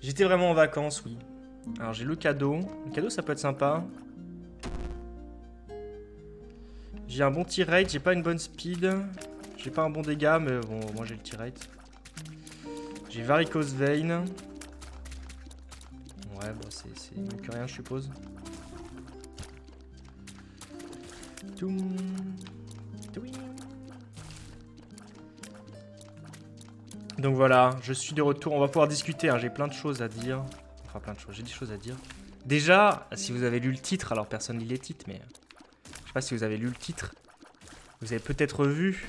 J'étais vraiment en vacances, oui. Alors j'ai le cadeau. Le cadeau, ça peut être sympa. J'ai un bon tir rate, j'ai pas une bonne speed. J'ai pas un bon dégât, mais bon, moi j'ai le tir rate. J'ai varicose vein. Ouais, bon, c'est mieux que rien, je suppose. Toum. Donc voilà, je suis de retour. On va pouvoir discuter. hein, J'ai plein de choses à dire. Enfin, plein de choses. J'ai des choses à dire. Déjà, si vous avez lu le titre, alors personne lit les titres, mais je sais pas si vous avez lu le titre. Vous avez peut-être vu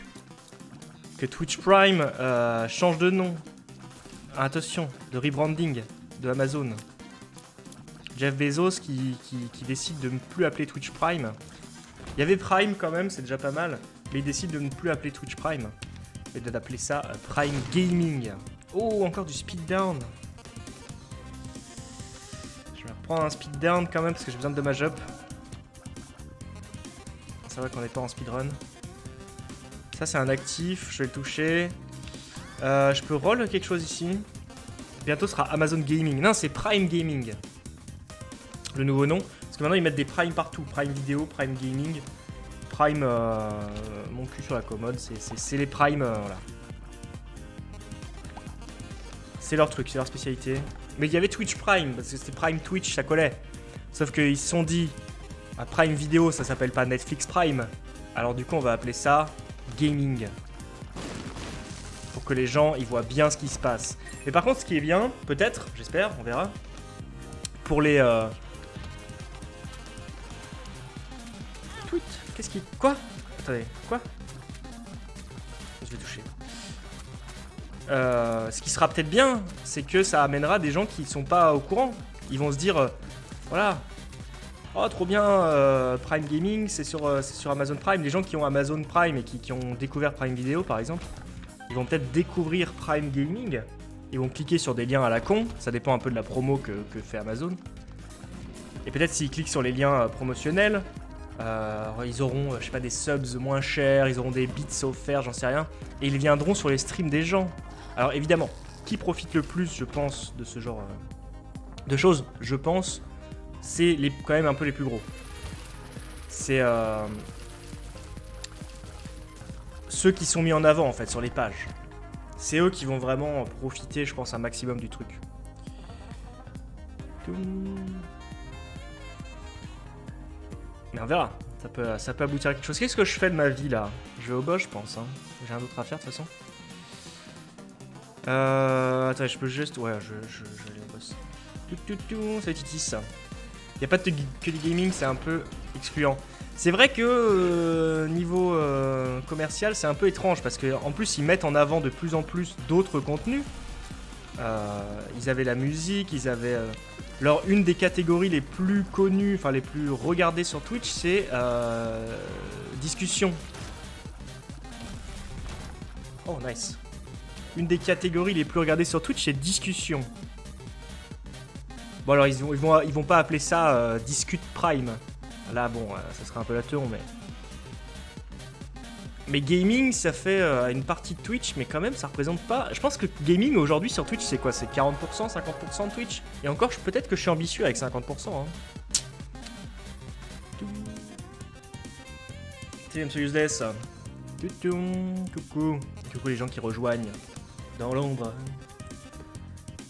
que Twitch Prime euh, change de nom. Attention, de rebranding de Amazon. Jeff Bezos qui, qui- qui décide de ne plus appeler Twitch Prime. Il y avait Prime quand même, c'est déjà pas mal. Mais il décide de ne plus appeler Twitch Prime. Et d'appeler ça euh, Prime Gaming. Oh, encore du speed down. Je vais reprendre un speed down quand même parce que j'ai besoin de dommage up. C'est vrai qu'on n'est pas en speedrun. Ça, c'est un actif, je vais le toucher. Euh, je peux roll quelque chose ici. Bientôt sera Amazon Gaming. Non, c'est Prime Gaming. Le nouveau nom. Parce que maintenant, ils mettent des Prime partout. Prime Vidéo, Prime Gaming. Prime, euh, mon cul sur la commode, c'est- les Prime, euh, voilà. C'est leur truc, c'est leur spécialité. Mais il y avait Twitch Prime, parce que c'était Prime Twitch, ça collait. Sauf qu'ils se sont dit, à Prime Vidéo, ça s'appelle pas Netflix Prime. Alors du coup, on va appeler ça Gaming. Pour que les gens, ils voient bien ce qui se passe. Mais par contre, ce qui est bien, peut-être, j'espère, on verra, pour les... euh, Qu'est-ce qui... Quoi Attendez, quoi Je vais toucher. Euh, ce qui sera peut-être bien, c'est que ça amènera des gens qui sont pas au courant. Ils vont se dire, euh, voilà, oh trop bien, euh, Prime Gaming, c'est sur, sur Amazon Prime. Les gens qui ont Amazon Prime et qui, qui ont découvert Prime Video, par exemple, ils vont peut-être découvrir Prime Gaming. Ils vont cliquer sur des liens à la con, ça dépend un peu de la promo que, que fait Amazon. Et peut-être s'ils cliquent sur les liens promotionnels, euh, ils auront, euh, je sais pas, des subs moins chers, ils auront des bits offerts, j'en sais rien. Et ils viendront sur les streams des gens. Alors évidemment, qui profite le plus, je pense, de ce genre euh, de choses Je pense, c'est les, quand même un peu les plus gros. C'est ceux qui sont mis en avant en fait sur les pages. C'est eux qui vont vraiment profiter, je pense, un maximum du truc. Mais on verra. Ça peut, ça peut aboutir à quelque chose. Qu'est-ce que je fais de ma vie là? Je vais au boss, je pense. hein. J'ai un autre à faire de toute façon. Euh, attends, je peux juste. Ouais, je, je, vais aller au boss. Tout, tout, tout, ça Titis. Y a pas de, que du gaming, c'est un peu excluant. C'est vrai que euh, niveau euh, commercial, c'est un peu étrange parce que en plus ils mettent en avant de plus en plus d'autres contenus. Euh, ils avaient la musique, ils avaient alors, une des catégories les plus connues, enfin les plus regardées sur Twitch, c'est euh, discussion. Oh, nice. Une des catégories les plus regardées sur Twitch, c'est discussion. Bon, alors, ils vont, ils vont, ils vont pas appeler ça euh, Discute Prime. Là, bon, euh, ça serait un peu la tour, mais. Mais gaming, ça fait euh, une partie de Twitch, mais quand même, ça représente pas. Je pense que gaming aujourd'hui sur Twitch, c'est quoi? C'est 40%, 50% de Twitch? Et encore, peut-être que je suis ambitieux avec 50%. Hein. C'est Monsieur Useless. Toutoum, Coucou. Coucou les gens qui rejoignent dans l'ombre.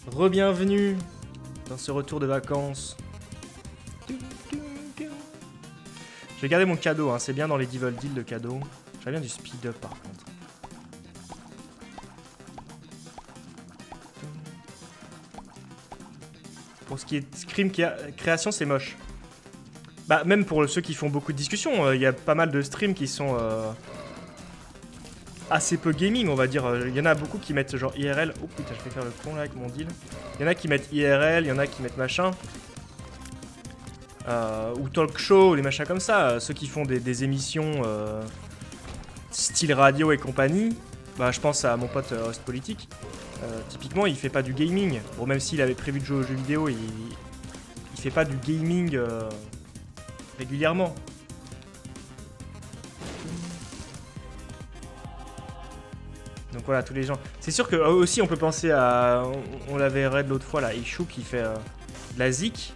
Rebienvenue dans ce retour de vacances. Je vais garder mon cadeau, hein. c'est bien dans les Devil Deal de cadeau. J'aimerais bien du speed up par contre. Pour ce qui est scream créa- création, c'est moche. Bah, même pour ceux qui font beaucoup de discussions, euh, il y a pas mal de streams qui sont euh, assez peu gaming, on va dire. Euh, Il y en a beaucoup qui mettent genre IRL. Oh putain, je vais faire le con là avec mon deal. Il y en a qui mettent IRL, il y en a qui mettent machin. Euh, ou talk show, les machins comme ça. Ceux qui font des, émissions style radio et compagnie. Bah, je pense à mon pote euh, host politique. Euh, typiquement, il fait pas du gaming. Bon, même s'il avait prévu de jouer aux jeux vidéo, il, il fait pas du gaming euh, régulièrement. Donc voilà, tous les gens. C'est sûr que aussi on peut penser à. On, l'avait raid l'autre fois là, Ishu qui fait de la zik.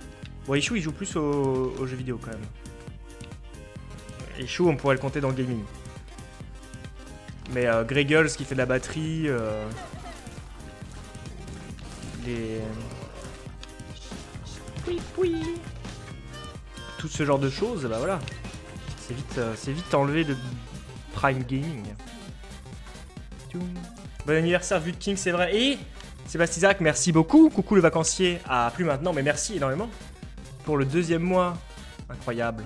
Bon, Ishu il joue plus aux, jeux vidéo quand même. Ishu on pourrait le compter dans le gaming. Mais euh, qui fait de la batterie. Euh, les. Tout ce genre de choses, bah voilà. C'est vite, c'est vite enlevé de Prime Gaming. Bon anniversaire, Vue de King, c'est vrai. Et Sébastien Isaac, merci beaucoup. Coucou le vacancier. Ah, plus maintenant, mais merci énormément. Pour le deuxième mois. Incroyable.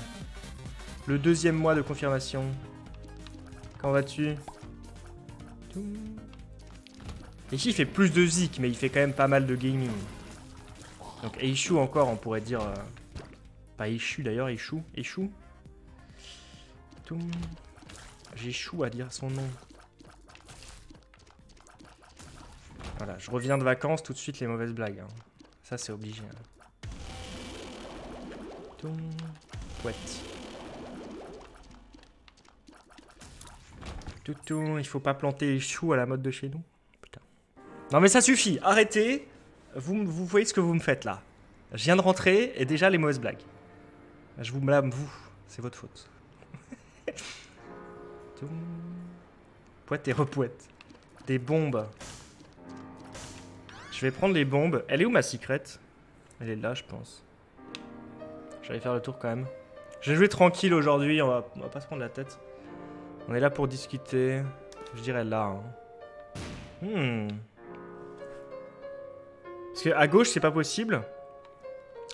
Le deuxième mois de confirmation. Comment vas-tu? Il fait plus de zik, mais il fait quand même pas mal de gaming. Donc Eishu encore, on pourrait dire... Euh, pas Eishu d'ailleurs, Eishu. Eishu. J'échoue à dire son nom. Voilà, je reviens de vacances, tout de suite les mauvaises blagues. Hein. Ça, c'est obligé. Hein. Tout, tout, il faut pas planter les choux à la mode de chez nous. Putain. Non mais ça suffit, arrêtez. Vous, vous voyez ce que vous me faites là. Je viens de rentrer et déjà les mauvaises blagues. Je vous blâme, vous. C'est votre faute. Poète et repouette. Des bombes. Je vais prendre les bombes. Elle est où ma secret Elle est là, je pense. J'allais faire le tour quand même. Je vais jouer tranquille aujourd'hui, on va pas se prendre la tête. On est là pour discuter. Je dirais là. Hein. Hmm. Parce qu'à gauche, c'est pas possible.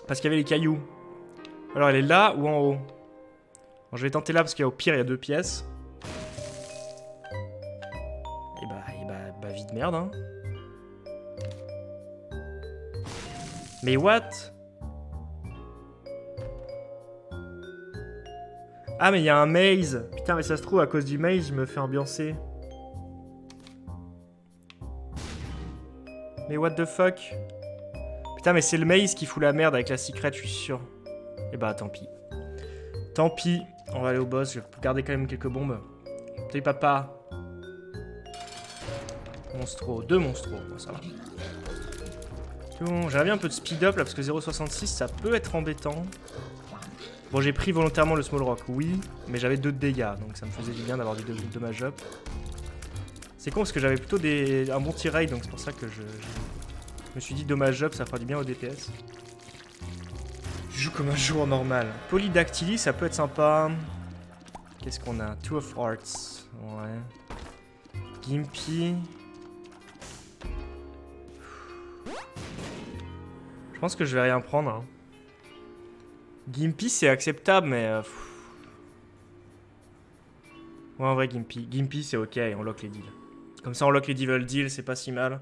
Parce qu'il y avait les cailloux. Alors, elle est là ou en haut? Je vais tenter là parce qu'au pire, il y a deux pièces. Et bah, et bah, bah vide merde, hein. Mais what? Ah mais il y a un maze Putain mais ça se trouve à cause du maze je me fais ambiancer. Mais what the fuck? Putain mais c'est le maze qui fout la merde avec la secret je suis sûr. Et eh bah tant pis. Tant pis. On va aller au boss, je vais garder quand même quelques bombes. Salut papa. Monstro, deux monstros, ça va. J'avais un peu de speed up là parce que 0.66 ça peut être embêtant. Bon j'ai pris volontairement le small rock, oui, mais j'avais 2 de dégâts, donc ça me faisait du bien d'avoir du dommage up. C'est con parce que j'avais plutôt des, un bon tir donc c'est pour ça que je, me suis dit dommage up, ça fera du bien au DPS. Je joue comme un joueur normal. Polydactyly, ça peut être sympa. Qu'est-ce qu'on a? Two of Hearts, ouais. Gimpy. Je pense que je vais rien prendre. Hein. Gimpy, c'est acceptable, mais... Euh, ouais, en vrai, Gimpy. Gimpy, c'est ok, on lock les deals. Comme ça, on lock les devil deals, c'est pas si mal.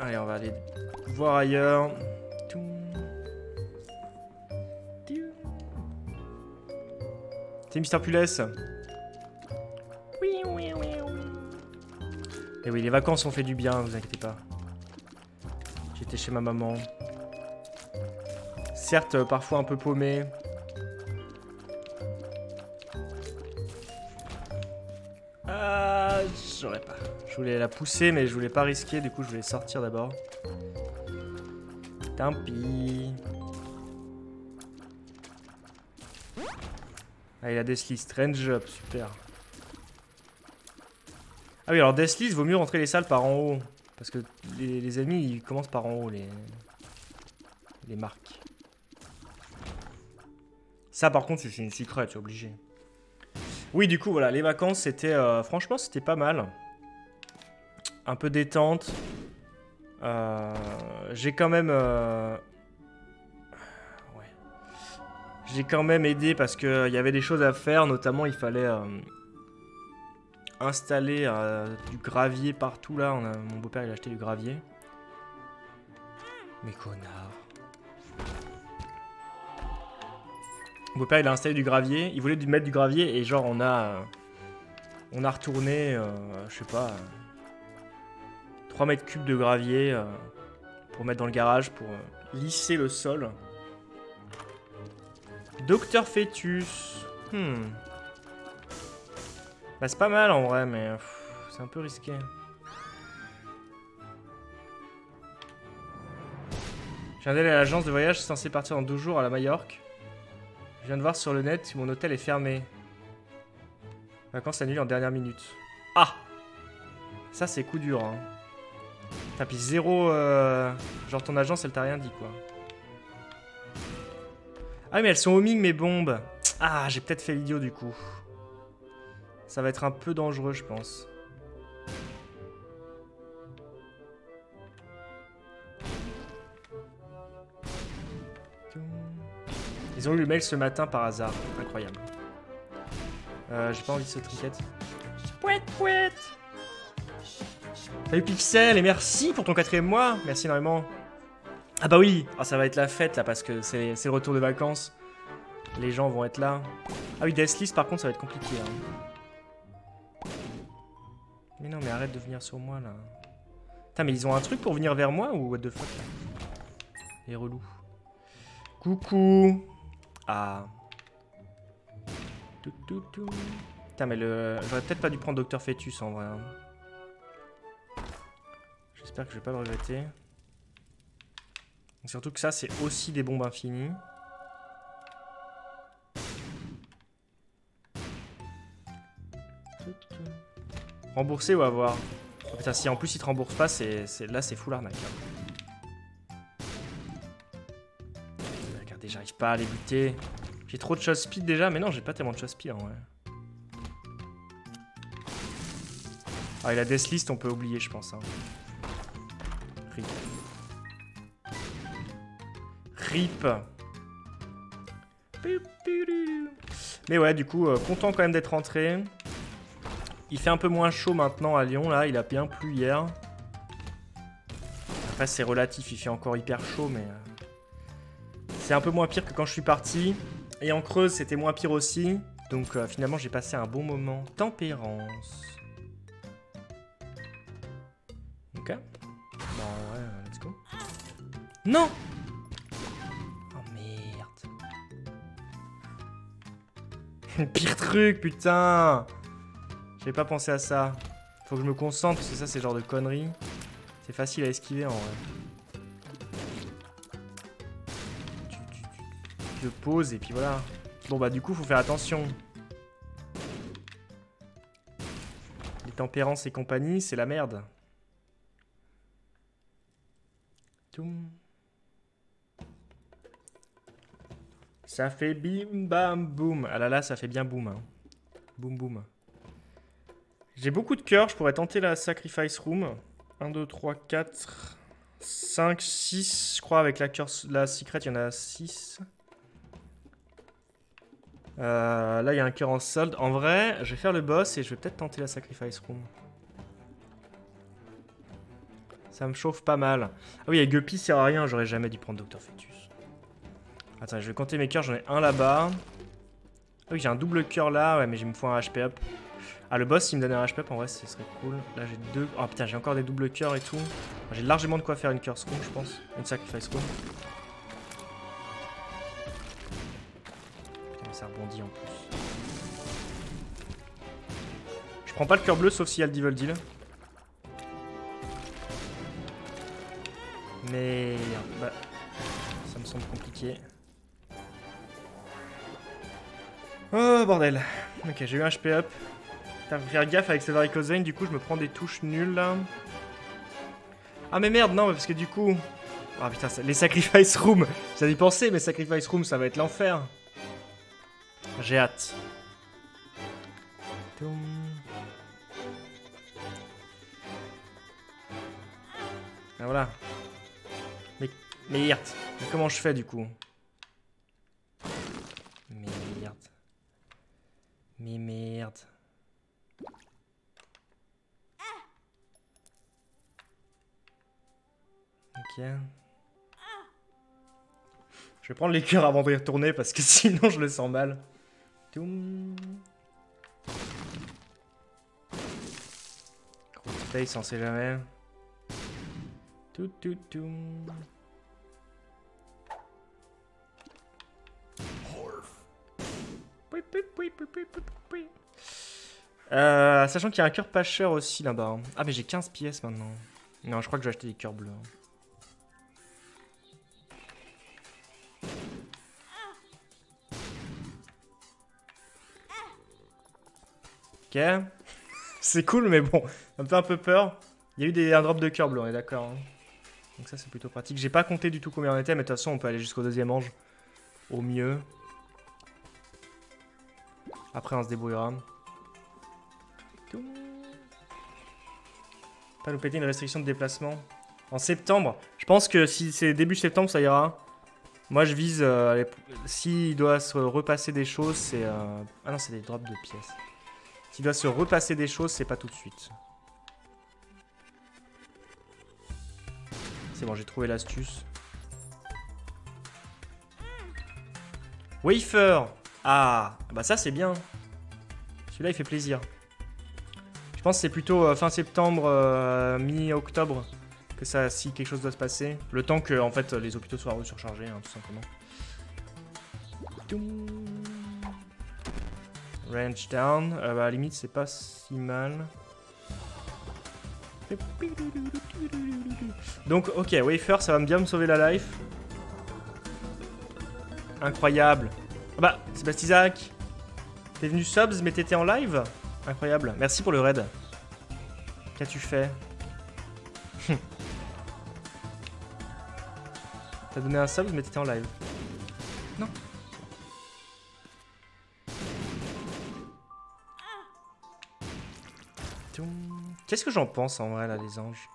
Allez, on va aller voir ailleurs. C'est Mister Pulès Et eh oui, les vacances ont fait du bien, vous inquiétez pas. J'étais chez ma maman. Certes, euh, parfois un peu paumé. Ah, j'aurais pas. Je voulais la pousser, mais je voulais pas risquer, du coup je voulais sortir d'abord. Tant pis. Ah, il a des Strange Job, super. Ah oui, alors Deathlist, vaut mieux rentrer les salles par en haut. Parce que les, ennemis, ils commencent par en haut, les, les marques. Ça, par contre, c'est une secret, c'est obligé. Oui, du coup, voilà, les vacances, c'était... Euh, franchement, c'était pas mal. Un peu détente. Euh, J'ai quand même... Euh, ouais. J'ai quand même aidé parce qu'il y avait des choses à faire. Notamment, il fallait... Installer du gravier partout là. Mon beau-père il a acheté du gravier. Mais connard. Mon beau-père il a installé du gravier. Il voulait mettre du gravier et genre on a... Euh, on a retourné, euh, je sais pas... 3 mètres cubes de gravier pour mettre dans le garage pour lisser le sol. Docteur Fœtus. Hmm. Bah, c'est pas mal en vrai, mais c'est un peu risqué. Viens d'aller à l'agence de voyage, censé partir dans 12 jours à la Majorque. Je viens de voir sur le net que mon hôtel est fermé. Vacances annulées en dernière minute. Ah Ça, c'est coup dur. Hein. T'as puis zéro... Euh, genre, ton agence, elle t'a rien dit, quoi. Ah, mais elles sont homing, mes bombes. Ah, j'ai peut-être fait l'idiot, du coup. Ça va être un peu dangereux, je pense. Ils ont eu le mail ce matin par hasard. Incroyable. Euh, j'ai pas envie de ce trinket. Pouette, pouette Salut Pixel et merci pour ton quatrième mois. Merci énormément. Ah bah oui, ah, ça va être la fête là parce que c'est le retour de vacances. Les gens vont être là. Ah oui, Deathlist par contre ça va être compliqué. Hein. Mais non mais arrête de venir sur moi là. Putain mais ils ont un truc pour venir vers moi ou what the fuck Les relous. Coucou Putain, mais le... J'aurais peut-être pas dû prendre Docteur Fetus en vrai. Hein. J'espère que je vais pas le regretter. Surtout que ça, c'est aussi des bombes infinies. Rembourser ou avoir? Oh, Putain, si en plus il te rembourse pas, c'est là c'est full arnaque. Hein. J'arrive pas à les buter. J'ai trop de shot speed déjà, mais non, j'ai pas tellement de shot speed en vrai. Ah, et la death list, on peut oublier, je pense. Hein. Rip. Rip. Mais ouais, du coup, euh, content quand même d'être rentré. Il fait un peu moins chaud maintenant à Lyon, là. Il a bien plu hier. Après, c'est relatif. Il fait encore hyper chaud, mais... Euh, c'est un peu moins pire que quand je suis parti. Et en creuse, c'était moins pire aussi. Donc euh, finalement, j'ai passé un bon moment. Tempérance. Ok. Bah ouais, let's go. Non Oh merde. Pire truc, putain J'avais pas pensé à ça. Faut que je me concentre, parce que ça, c'est genre de conneries. C'est facile à esquiver en vrai. Je pose et puis voilà. Bon bah du coup faut faire attention. Les tempérances et compagnie, c'est la merde. Ça fait bim bam boum. Ah là là, ça fait bien boum. Hein. Boum boum. J'ai beaucoup de cœur, je pourrais tenter la Sacrifice Room. 1, 2, 3, 4, 5, 6. Je crois avec la, curse, la secret, il y en a 6. Euh, là, il y a un cœur en solde. En vrai, je vais faire le boss et je vais peut-être tenter la Sacrifice Room. Ça me chauffe pas mal. Ah oui, Guppy sert à rien, j'aurais jamais dû prendre Dr. Fetus. Attends, je vais compter mes cœurs, j'en ai un là-bas. Ah oui, j'ai un double cœur là, ouais, mais je me faut un HP up. Ah, le boss, s'il me donnait un HP up, en vrai, ce serait cool. Là, j'ai deux... Oh putain, j'ai encore des doubles cœurs et tout. J'ai largement de quoi faire une curse room, je pense. Une sacrifice room. Je prends pas le cœur bleu sauf s'il y a le Devil Deal. Mais bah, ça me semble compliqué. Oh bordel. Ok, j'ai eu un HP up. T'as faire gaffe avec ce varicosane, du coup je me prends des touches nulles là. Ah mais merde, non, parce que du coup... Ah putain, les Sacrifice Room, j'avais pensé, mais Sacrifice Room ça va être l'enfer. J'ai hâte. Ah voilà. Mais, merde. Mais comment je fais du coup? Merde. Mais merde. Ok. Je vais prendre les cœurs avant de y retourner parce que sinon je le sens mal. Toum. Gros space, on sait jamais. Tout, tout, tout. Euh, sachant qu'il y a un cœur pas cher aussi là-bas. Ah, mais j'ai 15 pièces maintenant. Non, je crois que je vais acheter des cœurs bleus. Ok. c'est cool, mais bon, ça me fait un peu peur. Il y a eu des, un drop de cœur bleu, on est d'accord. hein. Donc ça, c'est plutôt pratique. J'ai pas compté du tout combien on était, mais de toute façon, on peut aller jusqu'au deuxième ange. Au mieux. Après, on se débrouillera. Pas nous péter une restriction de déplacement. En septembre. Je pense que si c'est début septembre, ça ira. Moi, je vise... euh, S'il doit se repasser des choses, c'est... euh, Ah non, c'est des drops de pièces. S'il doit se repasser des choses, c'est pas tout de suite. Bon, j'ai trouvé l'astuce. Wafer Ah, bah ça c'est bien. Celui-là il fait plaisir. Je pense que c'est plutôt euh, fin septembre, euh, mi-octobre que ça, si quelque chose doit se passer. Le temps que en fait les hôpitaux soient surchargés, hein, tout simplement. Range down, Euh, bah, à la limite c'est pas si mal. Donc ok, Wafer ça va bien me sauver la life. Incroyable. Ah bah, Sébastien Isaac. T'es venu subs mais t'étais en live? Incroyable. Merci pour le raid. Qu'as-tu fait? T'as donné un sub mais t'étais en live. Non. Qu'est-ce que j'en pense en vrai là les anges?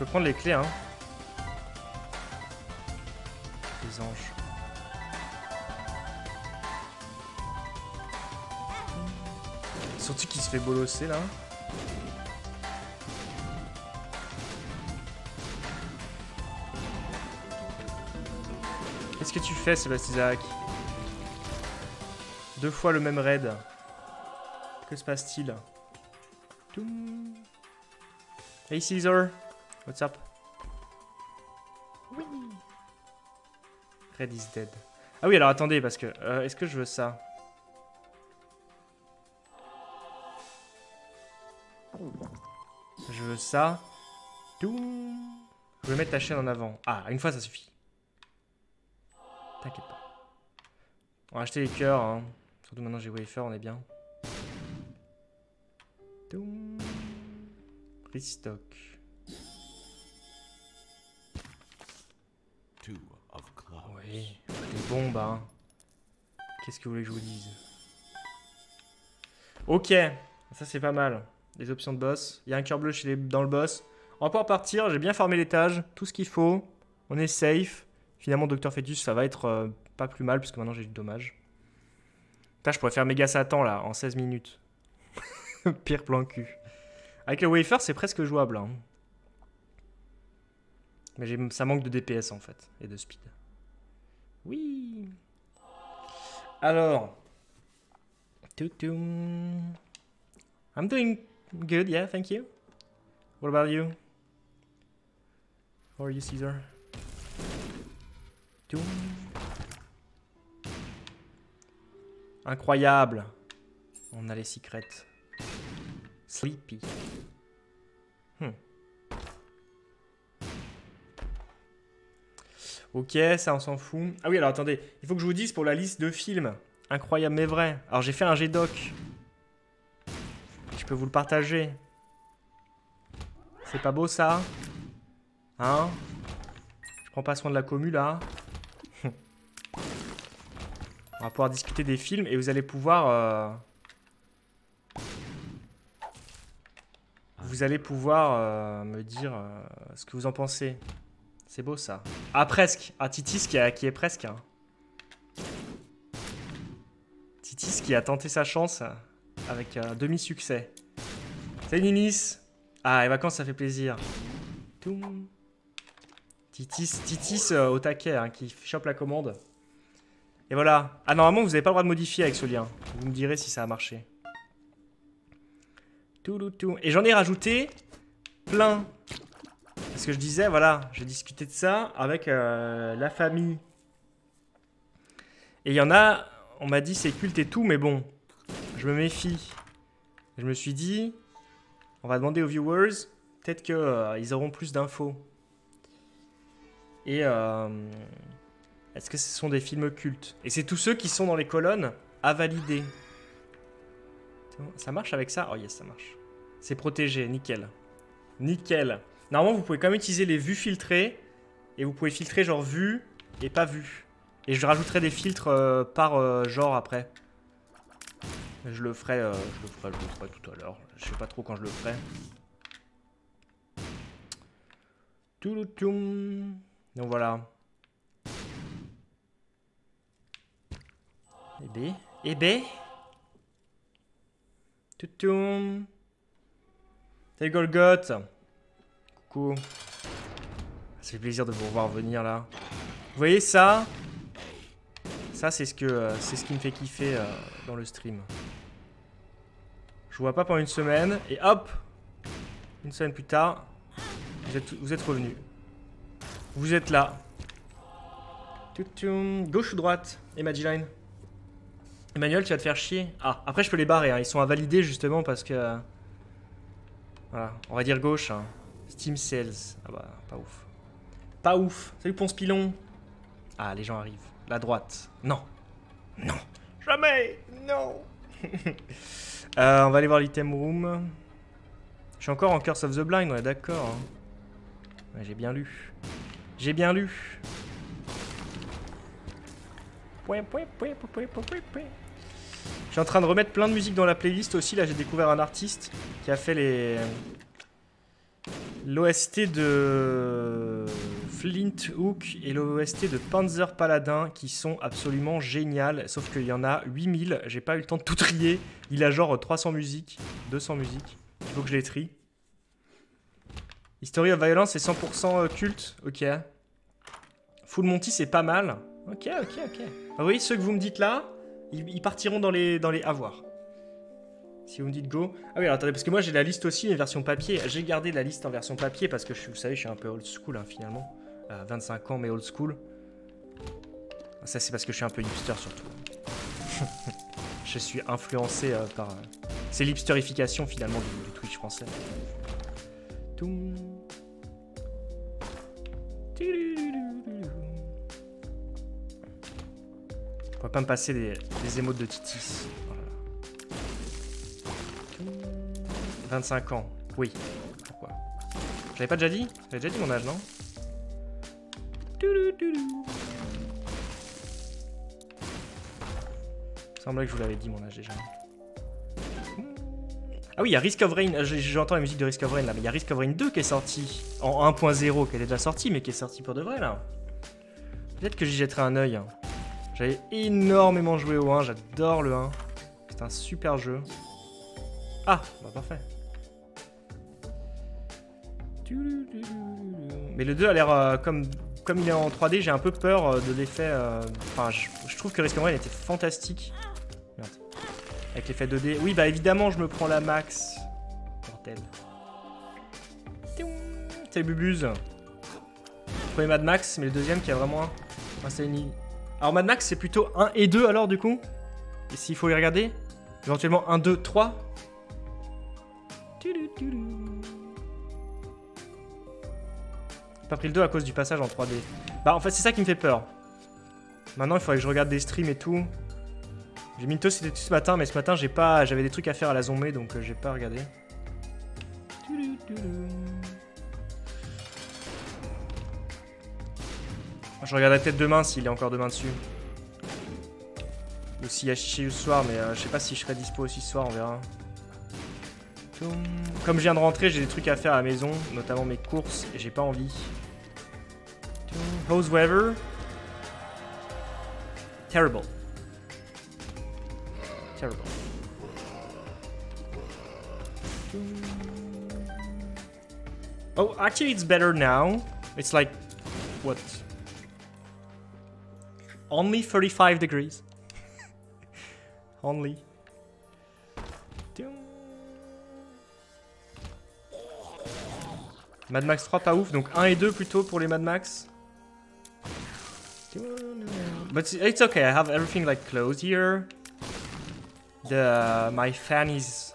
Peux prendre les clés hein. Les anges. Surtout qu'il se fait bolosser là. Qu'est-ce que tu fais Sébastien Deux fois le même raid. Que se passe-t-il? Hey Caesar What's up Oui Red is dead. Ah oui, alors attendez, parce que... euh, Est-ce que je veux ça? Je veux ça. Je vais mettre ta chaîne en avant. Ah, une fois ça suffit. T'inquiète pas. On va acheter les cœurs. Hein. Surtout maintenant j'ai wafer, on est bien. Restock. Des bombes, hein. Qu'est-ce que vous voulez que je vous dise? Ok, ça c'est pas mal. Les options de boss. Il y a un cœur bleu dans le boss. On va partir, j'ai bien farmé l'étage, tout ce qu'il faut. On est safe. Finalement, Docteur Fetus, ça va être euh, pas plus mal, puisque maintenant j'ai du dommage. Putain, je pourrais faire méga Satan là, en 16 minutes. Pire plan cul. Avec le wafer, c'est presque jouable. hein. Mais ça manque de DPS en fait, et de speed. Oui. Alors. I'm doing good, yeah, thank you. What about you? How are you, Caesar? Incroyable. On a les secrets. Sleepy. Hmm. Ok, ça on s'en fout. Ah oui, alors attendez, il faut que je vous dise pour la liste de films. Incroyable mais vrai. Alors j'ai fait un G-Doc. Je peux vous le partager. C'est pas beau ça Hein Je prends pas soin de la commu là. On va pouvoir discuter des films et vous allez pouvoir... euh, Vous allez pouvoir euh, me dire euh, ce que vous en pensez. C'est beau ça. Ah presque. Ah Titis qui, est presque. hein. Titis qui a tenté sa chance avec un demi-succès. Salut Ninis. Ah les vacances ça fait plaisir. Titis, Titis euh, au taquet hein, qui chope la commande. Et voilà. Ah normalement vous n'avez pas le droit de modifier avec ce lien. Vous me direz si ça a marché. Touloutou. Et j'en ai rajouté plein. Parce que je disais, voilà, j'ai discuté de ça avec euh, la famille. Et il y en a, on m'a dit c'est culte et tout, mais bon, je me méfie. Je me suis dit, on va demander aux viewers, peut-être qu'ils euh, auront plus d'infos. Et euh, est-ce que ce sont des films cultes? Et c'est tous ceux qui sont dans les colonnes à valider. Ça marche avec ça? Oh yes, ça marche. C'est protégé, nickel. Nickel. Normalement, vous pouvez quand même utiliser les vues filtrées. Et vous pouvez filtrer genre vue et pas vue. Et je rajouterai des filtres euh, par euh, genre après. Je le ferai, euh, je le ferai, je le ferai tout à l'heure. Je sais pas trop quand je le ferai. Donc voilà. Et B. Et B. Toutoum. Golgoth. Coucou. Ça fait plaisir de vous revoir venir là. Vous voyez ça Ça c'est ce que euh, c'est ce qui me fait kiffer euh, dans le stream. Je vous vois pas pendant une semaine et hop Une semaine plus tard, vous êtes, vous êtes revenus. Vous êtes là. Gauche ou droite? Line Emmanuel, tu vas te faire chier. Ah, après je peux les barrer, hein. ils sont à valider justement parce que... Voilà, on va dire gauche. Hein. Steam Sales. Ah bah, pas ouf. Pas ouf. Salut Ponce Pilon. Ah, les gens arrivent. La droite. Non. Non. Jamais. Non. Euh, on va aller voir l'item room. Je suis encore en Curse of the Blind, on est d'accord. J'ai bien lu. J'ai bien lu. Je suis en train de remettre plein de musique dans la playlist aussi. Là, j'ai découvert un artiste qui a fait les l'OST de Flint Hook et l'OST de Panzer Paladin qui sont absolument géniales. Sauf qu'il y en a 8000. J'ai pas eu le temps de tout trier. Il a genre 300 musiques, 200 musiques. Il faut que je les trie. History of Violence, c'est 100% culte. Ok. Full Monty, c'est pas mal. Ok, ok, ok. Ah oui, ceux que vous me dites là, ils, partiront dans les, dans les avoirs. Si vous me dites go. Ah oui, alors attendez, parce que moi j'ai la liste aussi, mais version papier. J'ai gardé la liste en version papier parce que je, vous savez, je suis un peu old school hein, finalement. 25 euh, ans, mais old school. Ça, c'est parce que je suis un peu hipster surtout. je suis influencé euh, par. Euh, c'est l'hipsterification finalement du, Twitch français. Toum. On va pas me passer des, des émotes de Titis. 25 ans. Oui. Pourquoi? J'avais pas déjà dit? J'avais déjà dit mon âge, non? Il semblait que je vous l'avais dit mon âge déjà. Ah oui, il y a Risk of Rain, j'entends la musique de Risk of Rain là, mais il y a Risk of Rain 2 qui est sorti en 1.0, qui est déjà sorti, mais qui est sorti pour de vrai là. Peut-être que j'y jetterai un oeil. J'avais énormément joué au 1, j'adore le 1. C'est un super jeu. Ah, bah parfait. Mais le 2 a l'air euh, comme, il est en 3D, j'ai un peu peur euh, de l'effet. Euh, enfin, je, trouve que Risk Rain était fantastique. Merde. Avec l'effet 2D. Oui, bah évidemment, je me prends la max. Mortel. Salut Bubuse. Premier Mad Max, mais le deuxième qui a vraiment un. Alors Mad Max, c'est plutôt 1 et 2 alors du coup? Et s'il faut les regarder? Éventuellement 1, 2, 3 pas pris le 2 à cause du passage en 3D. Bah en fait c'est ça qui me fait peur. Maintenant il faudrait que je regarde des streams et tout. J'ai mis c'était tout ce matin, mais ce matin j'ai pas, j'avais des trucs à faire à la zombie donc euh, j'ai pas regardé. Je regarderai peut-être demain s'il est encore demain dessus. Ou s'il y a chiché ce soir, mais euh, je sais pas si je serai dispo aussi ce soir, on verra. Comme je viens de rentrer, j'ai des trucs à faire à la maison, notamment mes courses, et j'ai pas envie. How's weather? Terrible. Terrible. Oh, actually it's better now. It's like, what? Only 35 degrees. Only. Mad Max 3 pas ouf, donc 1 et 2 plutôt pour les Mad Max. But it's okay. I have everything like closed here. The my fan is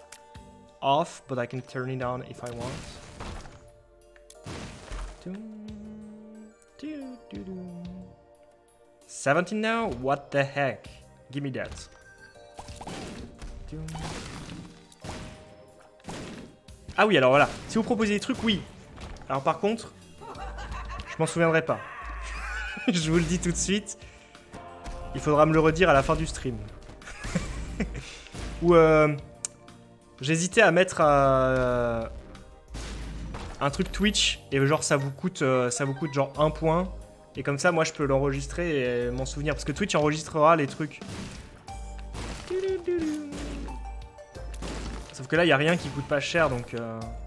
off, but I can turn it on if I want. 17 now? What the heck? Give me that. Ah oui, alors voilà. Si vous proposez des trucs, oui. Alors par contre, je m'en souviendrai pas. je vous le dis tout de suite. Il faudra me le redire à la fin du stream. Ou euh, j'hésitais à mettre euh, un truc Twitch et genre ça vous coûte euh, ça vous coûte genre un point et comme ça moi je peux l'enregistrer et m'en souvenir parce que Twitch enregistrera les trucs. Sauf que là il y a rien qui coûte pas cher donc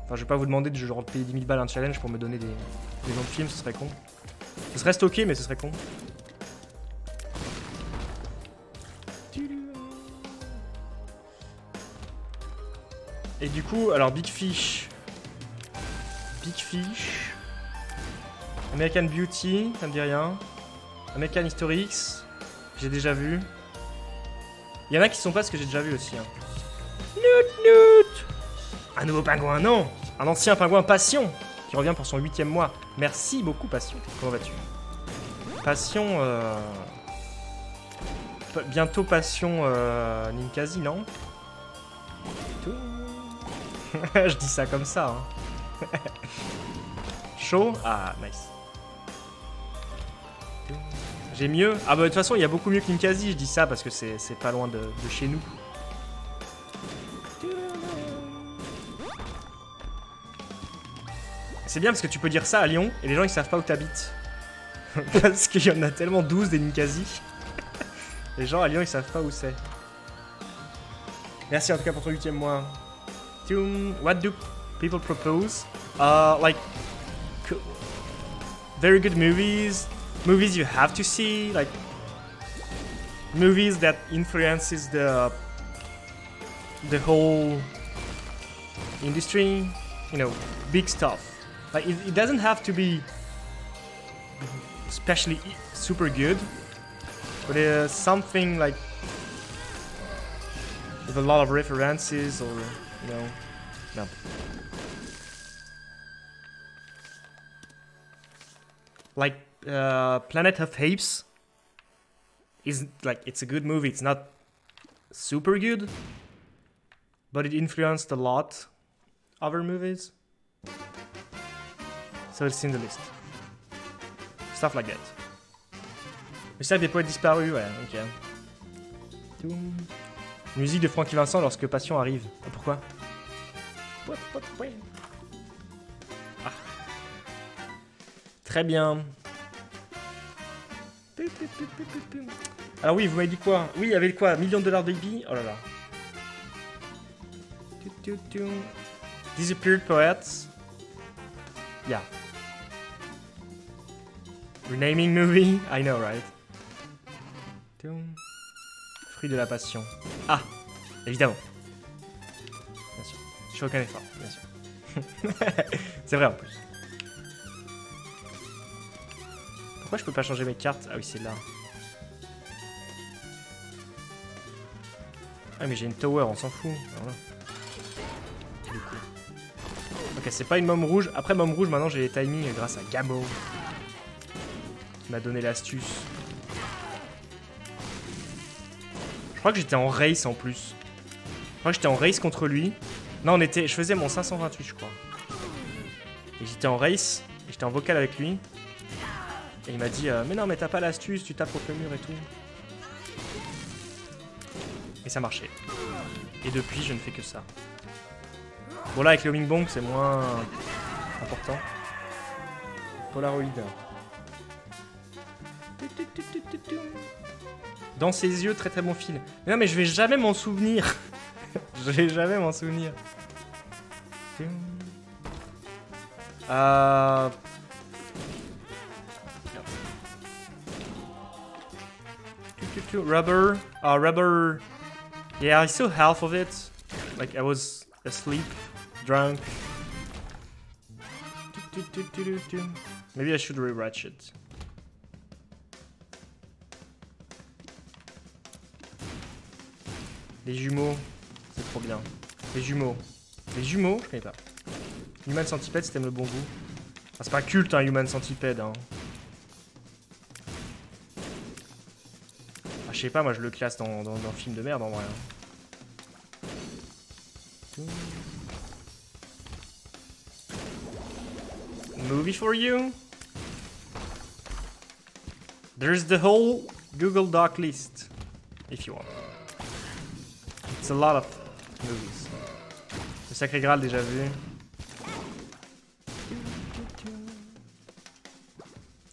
enfin je vais pas vous demander de genre payer 10 000 balles un challenge pour me donner des, des noms de films, ce serait con. Ce serait stocké mais ce serait con. Et du coup, alors Big Fish. Big Fish. American Beauty, ça me dit rien. American Historics, j'ai déjà vu. Il y en a qui sont pas ce que j'ai déjà vu aussi. Hein. Un nouveau pingouin, non Un ancien pingouin Passion qui revient pour son huitième mois. Merci beaucoup Passion. Comment vas-tu? Passion... Euh... Bientôt Passion euh... Ninkasi, non? Je dis ça comme ça. Hein. Chaud? Ah, nice. J'ai mieux Ah bah de toute façon, il y a beaucoup mieux que Ninkasi, je dis ça parce que c'est pas loin de, chez nous. C'est bien parce que tu peux dire ça à Lyon et les gens ils savent pas où t'habites. parce qu'il y en a tellement 12 des Ninkasi. les gens à Lyon ils savent pas où c'est. Merci en tout cas pour ton huitième mois what do people propose? Uh, like very good movies, movies you have to see, like movies that influences the the whole industry. You know, big stuff. Like it, it doesn't have to be especially super good, but something like with a lot of references or no. No. Like uh, Planet of Apes is like it's a good movie. It's not super good, but it influenced a lot other movies. So it's in the list. Stuff like that. Le cercle des poètes disparus, ouais, ok. Musique de Francky Vincent lorsque Passion arrive. Pourquoi? Ah. Très bien. Alors oui, vous m'avez dit quoi? Oui, il y avait quoi? Million de dollars baby? Oh là là. Disappeared Poets. Yeah. Renaming movie? I know, right? Fruit de la passion. Ah Évidemment. Je fais aucun effort, bien sûr. c'est vrai en plus. Pourquoi je peux pas changer mes cartes? Ah oui, c'est là. Ah mais j'ai une tower, on s'en fout. Ok, c'est pas une môme rouge. Après môme rouge, maintenant j'ai les timings grâce à Gamo. M'a donné l'astuce. Je crois que j'étais en race en plus. Je crois que j'étais en race contre lui. Non, on était, je faisais mon 528, je crois. Et j'étais en race, et j'étais en vocal avec lui. Et il m'a dit euh, Mais non, mais t'as pas l'astuce, tu tapes contre le mur et tout. Et ça marchait. Et depuis, je ne fais que ça. Bon, là, avec le wing bong, c'est moins important. Polaroid. Dans ses yeux, très très bon film. Non, mais je vais jamais m'en souvenir. je vais jamais m'en souvenir. Uh, rubber, uh, rubber. Yeah, I still half of it. Like I was asleep, drunk. Maybe I should rewatch it. Les jumeaux, c'est trop bien. Les jumeaux. Les jumeaux, je connais pas. Human Centipede, t'aimes le bon goût. Ah, c'est pas culte, un hein, Human Centipede. Hein. Ah, je sais pas, moi je le classe dans, dans, dans film de merde en vrai. Hein. Movie for you. There's the whole Google Doc list, if you want. It's a lot of movies. Le Sacré Graal déjà vu.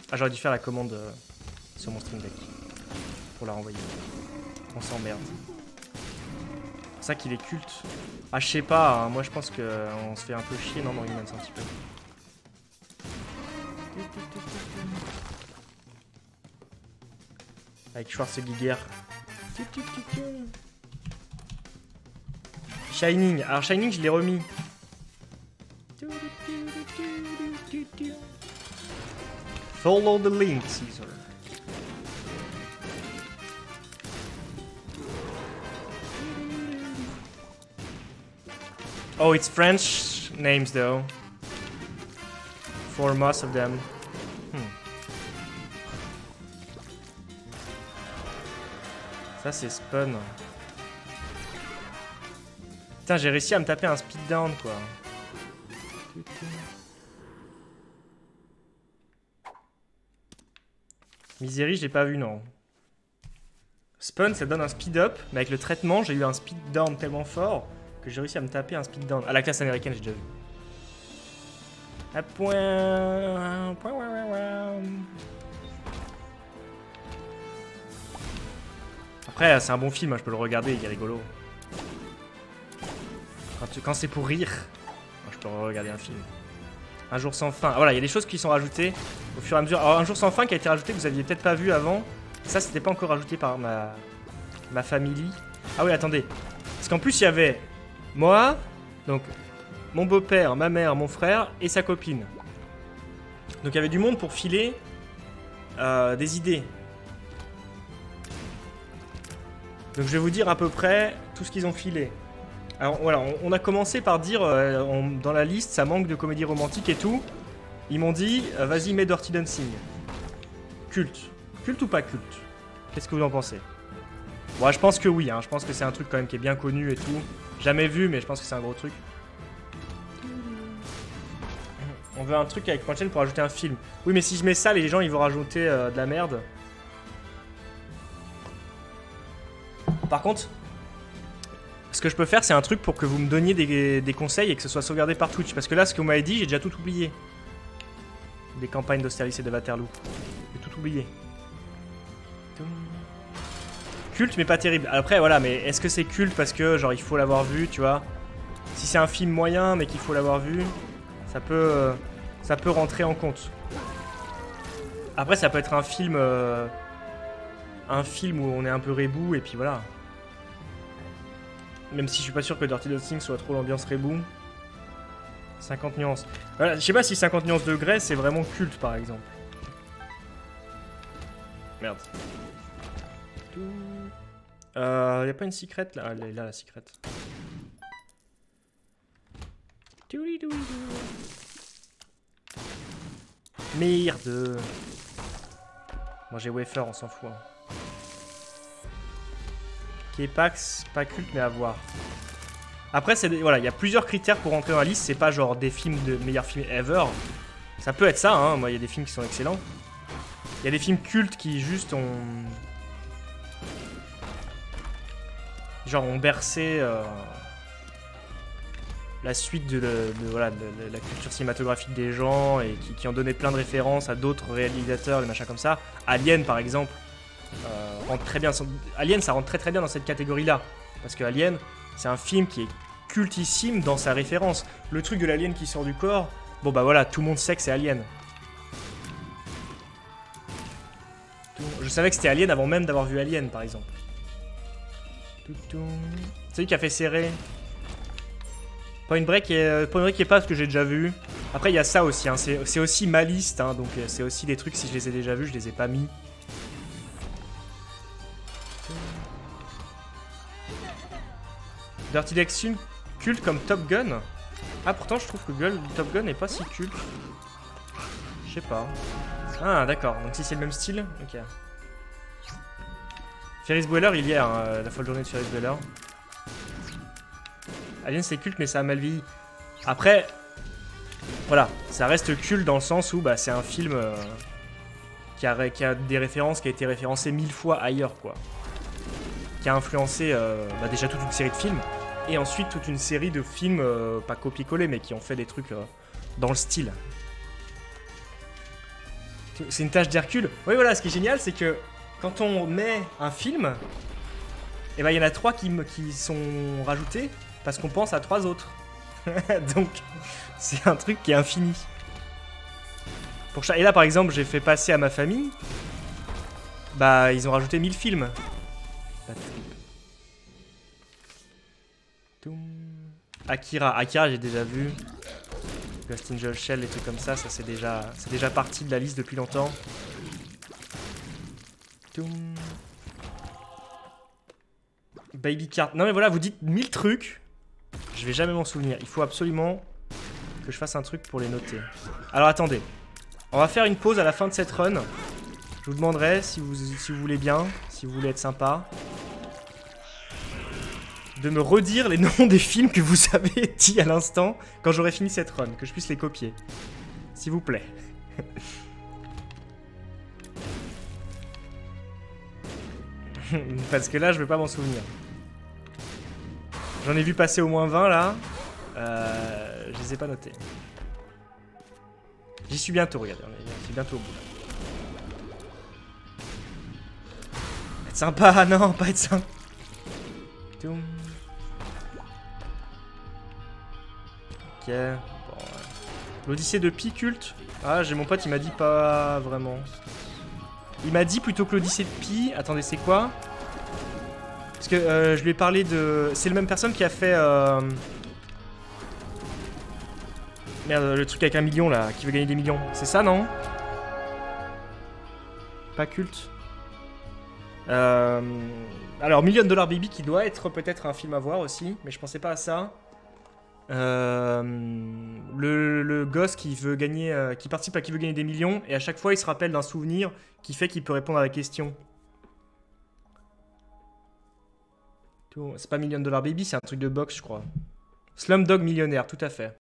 Ah j'aurais dû faire la commande euh, sur mon Stream Deck pour la renvoyer. On s'emmerde. C'est ça qu'il est culte. Ah je sais pas, hein. moi je pense qu'on se fait un peu chier non dans Humans un petit peu. Avec Schwarzenegger. Shining. Alors Shining, je l'ai remis. Follow the link, Caesar. Oh, it's French names though. For most of them. Ça, c'est spawn. Putain, j'ai réussi à me taper un speed down, quoi. Misery, j'ai pas vu, non. Spawn, ça donne un speed up, mais avec le traitement, j'ai eu un speed down tellement fort que j'ai réussi à me taper un speed down. À la classe américaine, j'ai déjà vu. Après, c'est un bon film, hein, je peux le regarder, il est rigolo. Quand, c'est pour rire, je peux regarder un film. Un jour sans fin. voilà, il y a des choses qui sont rajoutées au fur et à mesure. Alors, un jour sans fin qui a été rajouté que vous aviez peut-être pas vu avant. Ça, c'était pas encore rajouté par ma, ma famille. Ah oui, attendez. Parce qu'en plus, il y avait moi, donc mon beau-père, ma mère, mon frère et sa copine. Donc il y avait du monde pour filer euh, des idées. Donc je vais vous dire à peu près tout ce qu'ils ont filé. Alors voilà, on, a commencé par dire euh, dans la liste ça manque de comédie romantique et tout. Ils m'ont dit euh, vas-y mets Dirty Dancing. Culte. Culte ou pas culte? Qu'est-ce que vous en pensez? Moi je pense que oui, hein. je pense que c'est un truc quand même qui est bien connu et tout. Jamais vu mais je pense que c'est un gros truc. On veut un truc avec Chain pour ajouter un film. Oui mais si je mets ça les gens ils vont rajouter euh, de la merde. Par contre, ce que je peux faire, c'est un truc pour que vous me donniez des, conseils et que ce soit sauvegardé par Twitch. Parce que là, ce que vous m'avez dit, j'ai déjà tout oublié. Des campagnes d'Austerlitz et de Waterloo. J'ai tout oublié. Culte, mais pas terrible. Après, voilà, mais est-ce que c'est culte parce que, genre, il faut l'avoir vu, tu vois? Si c'est un film moyen, mais qu'il faut l'avoir vu, ça peut, euh, ça peut rentrer en compte. Après, ça peut être un film... Euh, un film où on est un peu rebou et puis voilà. Même si je suis pas sûr que Dirty Dancing soit trop l'ambiance rebou. 50 nuances. Voilà, je sais pas si 50 nuances de Grey c'est vraiment culte par exemple. Merde. Euh, y a pas une secret là? Elle est là la secret. Merde. Moi j'ai wafer, on s'en fout. Hein. Qui est pas, culte, mais à voir. Après, voilà, il y a plusieurs critères pour rentrer dans la liste. C'est pas genre des films de meilleurs films ever. Ça peut être ça, hein. Moi, il y a des films qui sont excellents. Il y a des films cultes qui juste ont... Genre ont bercé euh, la suite de, la culture cinématographique des gens et qui, qui ont donné plein de références à d'autres réalisateurs, des machins comme ça. Alien, par exemple. Euh, bien. Alien, ça rentre très très bien dans cette catégorie-là. Parce que Alien, c'est un film qui est cultissime dans sa référence. Le truc de l'alien qui sort du corps, bon bah voilà, tout le monde sait que c'est Alien. Je savais que c'était Alien avant même d'avoir vu Alien, par exemple. C'est lui qui a fait serrer. Point Break, et, Point Break est pas ce que j'ai déjà vu. Après, il y a ça aussi. Hein. C'est aussi ma liste. Hein. donc, euh, c'est aussi des trucs, si je les ai déjà vus, je les ai pas mis. Dirty Daxune culte comme Top Gun Ah, pourtant, je trouve que Top Gun n'est pas si culte. Je sais pas. Ah, d'accord. Donc si c'est le même style, ok. Ferris Bueller, il y est, hein, la folle journée de Ferris Bueller. Alien, c'est culte, mais ça a mal vieilli. Après, voilà, ça reste culte dans le sens où bah, c'est un film euh, a, qui a des références, qui a été référencé mille fois ailleurs, quoi. Qui a influencé euh, bah, déjà toute une série de films, et ensuite toute une série de films, euh, pas copier-coller, mais qui ont fait des trucs euh, dans le style. C'est une tâche d'Hercule. Oui, voilà, ce qui est génial, c'est que quand on met un film, et ben il y en a trois qui, qui sont rajoutés parce qu'on pense à trois autres. Donc, c'est un truc qui est infini. Pour. Et là, par exemple, j'ai fait passer à ma famille. Bah, ils ont rajouté 1000 films. Akira. Akira, j'ai déjà vu. Ghost the Shell, des trucs comme ça, ça c'est déjà, déjà parti de la liste depuis longtemps. Baby Cart. Non mais voilà, vous dites 1000 trucs. Je vais jamais m'en souvenir. Il faut absolument que je fasse un truc pour les noter. Alors attendez. On va faire une pause à la fin de cette run. Je vous demanderai si vous, si vous voulez bien, si vous voulez être sympa, de me redire les noms des films que vous avez dit à l'instant quand j'aurai fini cette run, que je puisse les copier. S'il vous plaît. Parce que là, je vais pas m'en souvenir. J'en ai vu passer au moins 20 là. Euh, je les ai pas notés. J'y suis bientôt, regardez, j'y suis bientôt au bout. Être sympa, non, pas être sympa. Toum. L'Odyssée de Pi culte. Ah, j'ai mon pote, il m'a dit pas vraiment. Il m'a dit plutôt que l'Odyssée de Pi. Attendez, c'est quoi? Parce que euh, je lui ai parlé de. C'est la même personne qui a fait. euh, Merde, le truc avec un million là, qui veut gagner des millions. C'est ça, non? Pas culte? Euh, Alors, Million Dollar Baby qui doit être peut-être un film à voir aussi, mais je pensais pas à ça. Euh, le, gosse qui veut gagner, euh, qui participe qui veut gagner des millions, et à chaque fois il se rappelle d'un souvenir qui fait qu'il peut répondre à la question. C'est pas Million Dollar Baby, c'est un truc de boxe, je crois. Slumdog Millionnaire, tout à fait.